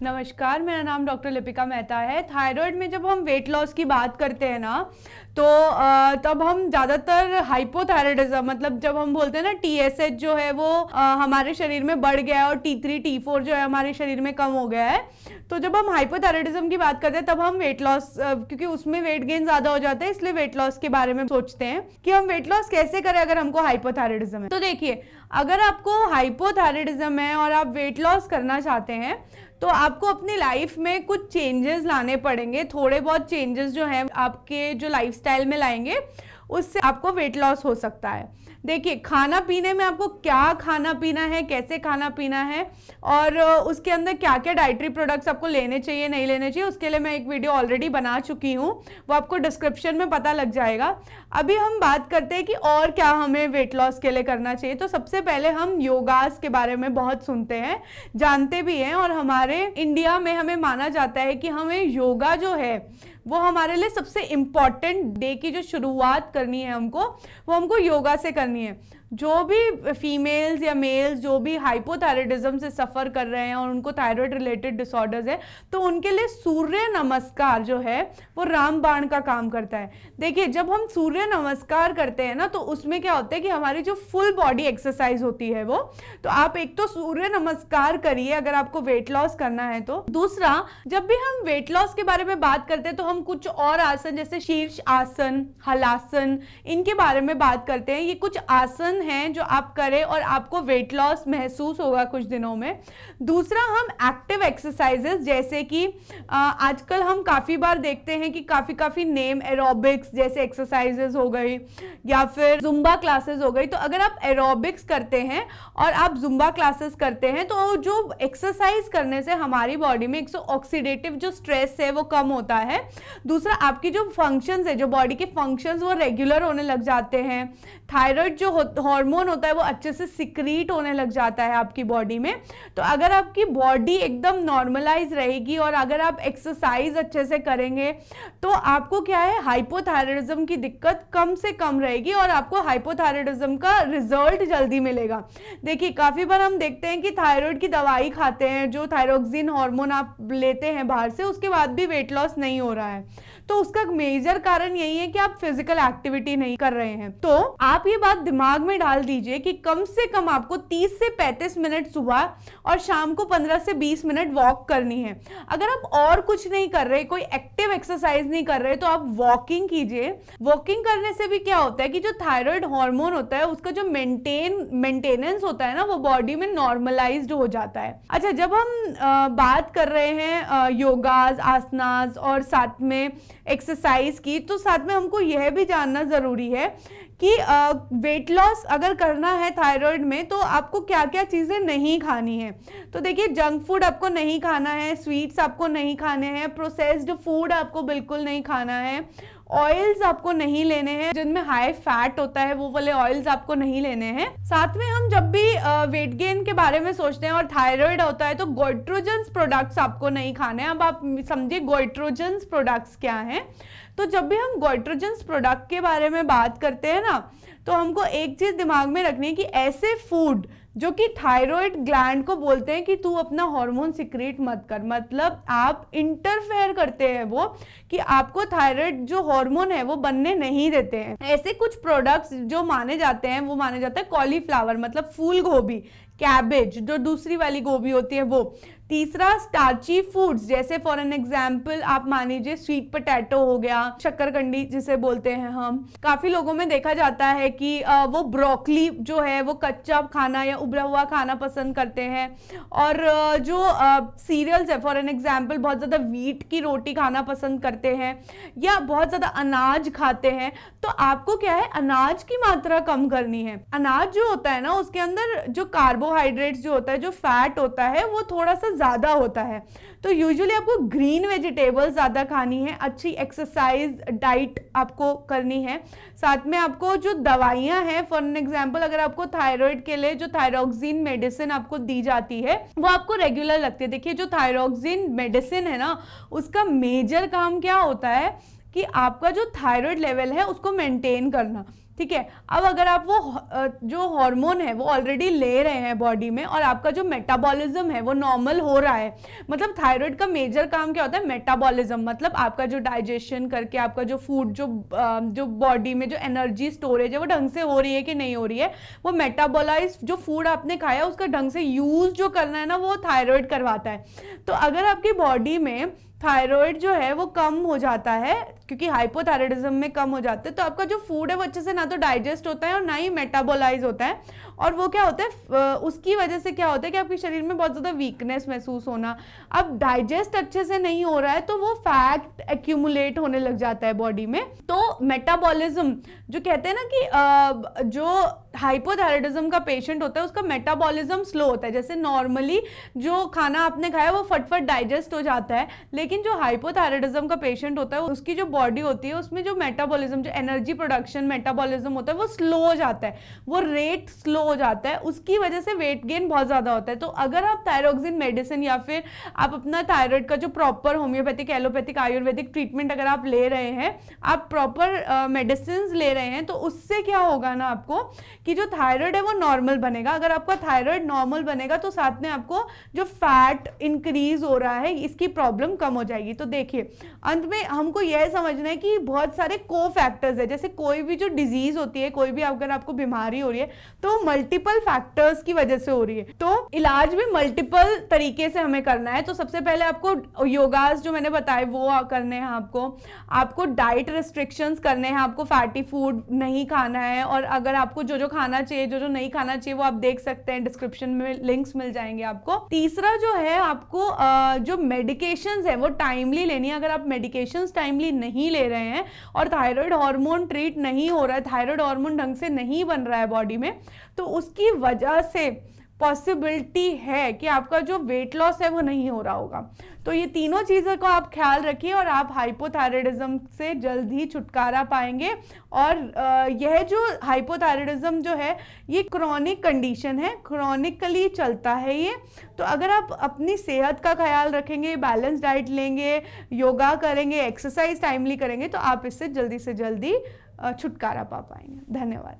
नमस्कार मेरा नाम डॉक्टर लिपिका मेहता है। थायराइड में जब हम वेट लॉस की बात करते हैं ना तो आ, तब हम ज़्यादातर हाइपोथायराइडिज्म मतलब जब हम बोलते हैं ना टीएसएच जो है वो आ, हमारे शरीर में बढ़ गया है और टी थ्री टी फोर जो है हमारे शरीर में कम हो गया है। तो जब हम हाइपोथायराइडिज्म की बात करते हैं तब हम वेट लॉस क्योंकि उसमें वेट गेन ज़्यादा हो जाता है इसलिए वेट लॉस के बारे में सोचते हैं कि हम वेट लॉस कैसे करें अगर हमको हाइपोथायराइडिज्म है। तो देखिए अगर आपको हाइपोथायरेटिज्म है और आप वेट लॉस करना चाहते हैं तो आपको अपनी लाइफ में कुछ चेंजेस लाने पड़ेंगे। थोड़े बहुत चेंजेस जो हैं, आपके जो लाइफस्टाइल में लाएँगे, उससे आपको वेट लॉस हो सकता है। देखिए, खाना पीने में आपको क्या खाना पीना है, कैसे खाना पीना है और उसके अंदर क्या क्या डाइट्री प्रोडक्ट्स आपको लेने चाहिए, नहीं लेने चाहिए, उसके लिए मैं एक वीडियो ऑलरेडी बना चुकी हूँ। वो आपको डिस्क्रिप्शन में पता लग जाएगा। अभी हम बात करते हैं कि और क्या हमें वेट लॉस के लिए करना चाहिए। तो सबसे पहले हम योगास के बारे में बहुत सुनते हैं, जानते भी हैं और हमारे इंडिया में हमें माना जाता है कि हमें योगा जो है, वो हमारे लिए सबसे इंपॉर्टेंट डे की जो शुरुआत करनी है हमको, वो हमको योगा से करनी है। जो भी फीमेल्स या मेल्स जो भी हाइपोथायरॉयडिज्म से सफ़र कर रहे हैं और उनको थायराइड रिलेटेड डिसऑर्डर्स है तो उनके लिए सूर्य नमस्कार जो है, वो रामबाण का काम करता है। देखिए, जब हम सूर्य नमस्कार करते हैं ना तो उसमें क्या होता है कि हमारी जो फुल बॉडी एक्सरसाइज होती है वो तो आप एक तो सूर्य नमस्कार करिए अगर आपको वेट लॉस करना है तो। दूसरा, जब भी हम वेट लॉस के बारे में बात करते हैं तो हम कुछ और आसन, जैसे शीर्ष आसन, हलासन, इनके बारे में बात करते हैं। ये कुछ आसन हैं जो आप करें और आपको वेट लॉस महसूस होगा कुछ दिनों में। दूसरा, हम एक्टिव एक्सरसाइजेस जैसे कि आजकल हम काफ़ी बार देखते हैं कि काफ़ी काफ़ी नेम एरोबिक्स जैसे एक्सरसाइजेस हो गई, या फिर जुम्बा क्लासेस हो गई। तो अगर आप एरोबिक्स करते हैं और आप जुम्बा क्लासेस करते हैं तो जो एक्सरसाइज करने से हमारी बॉडी में एक ऑक्सीडेटिव जो स्ट्रेस है, वो कम होता है। दूसरा, आपकी जो फ़ंक्शंस है, जो बॉडी के फ़ंक्शंस वो रेगुलर होने लग जाते हैं। थायराइड जो हार्मोन होता है, वो अच्छे से सिक्रीट होने लग जाता है आपकी बॉडी में। तो अगर आपकी बॉडी एकदम नॉर्मलाइज रहेगी और अगर आप एक्सरसाइज अच्छे से करेंगे तो आपको क्या है हाइपोथायरॉयडिज्म की दिक्कत कम से कम रहेगी और आपको हाइपोथायरॉयडिज्म का रिज़ल्ट जल्दी मिलेगा। देखिए, काफ़ी बार हम देखते हैं कि थायराइड की दवाई खाते हैं, जो थायरोक्सिन हार्मोन आप लेते हैं बाहर से, उसके बाद भी वेट लॉस नहीं हो रहा है। तो उसका मेजर कारण यही है कि आप फ़िज़िकल एक्टिविटी नहीं कर रहे हैं। तो आप ये बात दिमाग में डाल दीजिए कि कम से कम आपको 30 से 35 मिनट सुबह और शाम को 15 से 20 मिनट वॉक करनी है। अगर आप और कुछ नहीं कर रहे कोई एक्टिव एक्सरसाइज नहीं कर रहे तो आप वॉकिंग कीजिए। वॉकिंग करने से भी क्या होता है कि जो थायराइड हार्मोन होता है उसका जो मेंटेन मेंटेनेंस होता है ना वो बॉडी में नॉर्मलाइज हो जाता है। अच्छा जब हम आ, बात कर रहे हैं योगाज आसनाज और साथ में एक्सरसाइज की तो साथ में हमको यह भी जानना ज़रूरी है कि वेट लॉस अगर करना है थायराइड में तो आपको क्या क्या चीज़ें नहीं खानी है? तो देखिए जंक फ़ूड आपको नहीं खाना है स्वीट्स आपको नहीं खाने हैं प्रोसेस्ड फ़ूड आपको बिल्कुल नहीं खाना है ऑयल्स आपको नहीं लेने हैं, जिनमें हाई फैट होता है, वो वाले ऑयल्स आपको नहीं लेने हैं। साथ में हम जब भी वेट गेन के बारे में सोचते हैं और थायराइड होता है तो गोइट्रोजन्स प्रोडक्ट्स आपको नहीं खाने हैं। अब आप समझिए गोइट्रोजन्स प्रोडक्ट्स क्या हैं? तो जब भी हम गोइट्रोजन्स प्रोडक्ट के बारे में बात करते हैं ना तो हमको एक चीज़ दिमाग में रखनी है कि ऐसे फ़ूड जो कि थायराइड ग्लैंड को बोलते हैं कि तू अपना हार्मोन सिक्रेट मत कर। मतलब आप इंटरफेयर करते हैं वो कि आपको थायराइड जो हार्मोन है वो बनने नहीं देते हैं। ऐसे कुछ प्रोडक्ट्स जो माने जाते हैं, वो माने जाते हैं कॉलीफ्लावर मतलब फूल गोभी कैबेज जो दूसरी वाली गोभी होती है वो। तीसरा स्टार्ची फूड्स जैसे फॉर एन एग्ज़ाम्पल आप मान लीजिए स्वीट पोटैटो हो गया शक्करकंडी जिसे बोलते हैं हम। काफ़ी लोगों में देखा जाता है कि वो ब्रोकली जो है, वो कच्चा खाना या उबरा हुआ खाना पसंद करते हैं। और जो सीरियल्स है फॉर एन एग्ज़ाम्पल बहुत ज़्यादा वीट की रोटी खाना पसंद करते हैं या बहुत ज़्यादा अनाज खाते हैं तो आपको क्या है, अनाज की मात्रा कम करनी है। अनाज जो होता है ना, उसके अंदर जो कार्बोहाइड्रेट्स जो होता है, जो फैट होता है, वो थोड़ा सा ज़्यादा होता है। तो यूजुअली आपको ग्रीन वेजिटेबल ज़्यादा खानी है, अच्छी एक्सरसाइज डाइट आपको करनी है। साथ में आपको जो दवाइयाँ हैं फॉर एन एग्ज़ाम्पल अगर आपको थायराइड के लिए जो थायरोक्सिन मेडिसिन आपको दी जाती है, वो आपको रेगुलर लगती है। देखिए, जो थायरोक्सिन मेडिसिन है ना, उसका मेजर काम क्या होता है? कि आपका जो थायराइड लेवल है, उसको मेंटेन करना। ठीक है? अब अगर आप वो जो हार्मोन है, वो ऑलरेडी ले रहे हैं बॉडी में और आपका जो मेटाबॉलिज्म है, वो नॉर्मल हो रहा है मतलब थायराइड का मेजर काम क्या होता है? मेटाबॉलिज्म मतलब आपका जो डाइजेशन करके, आपका जो फ़ूड जो जो बॉडी में जो एनर्जी स्टोरेज है, वो ढंग से हो रही है कि नहीं हो रही है? वो मेटाबोलाइज जो फ़ूड आपने खाया, उसका ढंग से यूज़ जो करना है ना, वो थायराइड करवाता है। तो अगर आपकी बॉडी में थायराइड जो है वो कम हो जाता है, क्योंकि हाइपोथायरॉयडिज्म में कम हो जाते हैं तो आपका जो फ़ूड है वो अच्छे से ना तो डाइजेस्ट होता है और ना ही मेटाबोलाइज होता है। और वो क्या होता है उसकी वजह से क्या होता है कि आपके शरीर में बहुत ज़्यादा वीकनेस महसूस होना, अब डाइजेस्ट अच्छे से नहीं हो रहा है तो वो फैट एक्यूमुलेट होने लग जाता है बॉडी में। तो मेटाबॉलिज्म जो कहते हैं ना कि जो हाइपोथायरॉयडिज्म का पेशेंट होता है, उसका मेटाबॉलिज्म स्लो होता है। जैसे नॉर्मली जो खाना आपने खाया, वो फटफट डाइजेस्ट हो जाता है, लेकिन जो हाइपोथायरॉयडिज्म का पेशेंट होता है, उसकी जो बॉडी होती है, उसमें जो मेटाबॉलिज्म जो एनर्जी प्रोडक्शन मेटाबॉलिज्म होता है, वो स्लो हो जाता है। वो रेट स्लो हो जाता है, उसकी वजह से वेट गेन बहुत ज़्यादा होता है। तो अगर आप थायरोक्सिन मेडिसिन या फिर आप अपना थायराइड का जो proper homeopathic allopathic Ayurvedic treatment अगर आप ले रहे हैं, आप प्रॉपर मेडिसिन ले रहे हैं तो उससे क्या होगा ना आपको कि जो थायराइड है वो नॉर्मल बनेगा। अगर आपका थायराइड नॉर्मल बनेगा तो साथ में आपको जो फैट इंक्रीज हो रहा है, इसकी प्रॉब्लम कम हो जाएगी। तो देखिए, अंत में हमको यह समझना है कि बहुत सारे को फैक्टर्स है। जैसे कोई भी जो डिज़ीज़ होती है, कोई भी अगर आपको बीमारी हो रही है तो मल्टीपल फैक्टर्स की वजह से हो रही है। तो इलाज भी मल्टीपल तरीके से हमें करना है। तो सबसे पहले आपको योगास जो मैंने बताए वो करने हैं आपको। आपको डाइट रिस्ट्रिक्शंस करने हैं। आपको फैटी फ़ूड नहीं खाना है। और अगर आपको जो जो खाना चाहिए जो जो नहीं खाना चाहिए, वो आप देख सकते हैं डिस्क्रिप्शन में लिंक्स मिल जाएँगे आपको। तीसरा जो है, आपको जो मेडिकेशन है, वो टाइमली लेनी है। अगर आप मेडिकेशन टाइमली नहीं ले रहे हैं और थायराइड हार्मोन ट्रीट नहीं हो रहा है थायराइड हार्मोन ढंग से नहीं बन रहा है बॉडी में तो उसकी वजह से पॉसिबिलिटी है कि आपका जो वेट लॉस है वो नहीं हो रहा होगा। तो ये तीनों चीज़ों को आप ख्याल रखिए और आप हाइपोथायरॉयडिज्म से जल्द ही छुटकारा पाएँगे। और यह जो हाइपोथायरॉयडिज्म जो है, ये क्रॉनिक कंडीशन है क्रॉनिकली चलता है ये। तो अगर आप अपनी सेहत का ख्याल रखेंगे बैलेंस डाइट लेंगे, योगा करेंगे एक्सरसाइज टाइमली करेंगे तो आप इससे जल्दी से जल्दी छुटकारा पा पाएँगे। धन्यवाद।